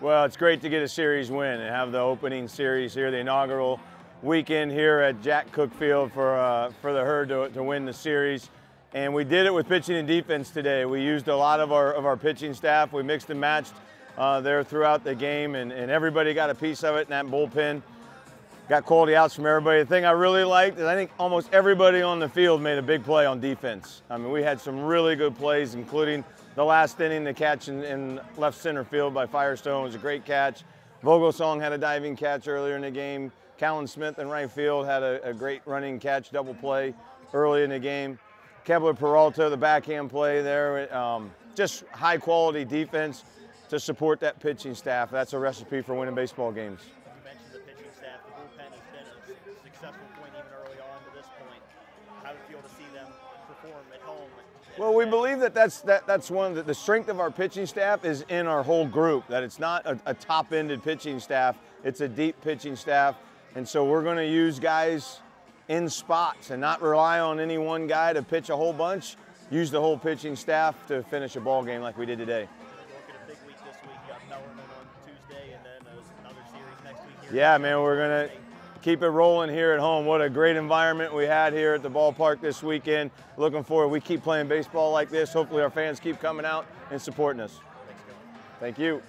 Well, it's great to get a series win and have the opening series here, the inaugural weekend here at Jack Cook Field for, uh, for the Herd to, to win the series. And we did it with pitching and defense today. We used a lot of our, of our pitching staff. We mixed and matched uh, there throughout the game, and, and everybody got a piece of it in that bullpen. Got quality outs from everybody. The thing I really liked is I think almost everybody on the field made a big play on defense. I mean, we had some really good plays, including the last inning, the catch in, in left center field by Firestone was a great catch. Vogelsong had a diving catch earlier in the game. Callan Smith in right field had a, a great running catch, double play early in the game. Kepler Peralta, the backhand play there. Um, just high quality defense to support that pitching staff. That's a recipe for winning baseball games. Staff. The bullpen has been a successful point even early on to this point. How did it feel to see them perform at home? Well, we believe that that's that, that's one the, the strength of our pitching staff is in our whole group. That it's not a, a top-ended pitching staff; it's a deep pitching staff, and so we're going to use guys in spots and not rely on any one guy to pitch a whole bunch. Use the whole pitching staff to finish a ball game like we did today. Yeah, man, we're gonna keep it rolling here at home. What a great environment we had here at the ballpark this weekend. Looking forward, we keep playing baseball like this. Hopefully, our fans keep coming out and supporting us. Thank you.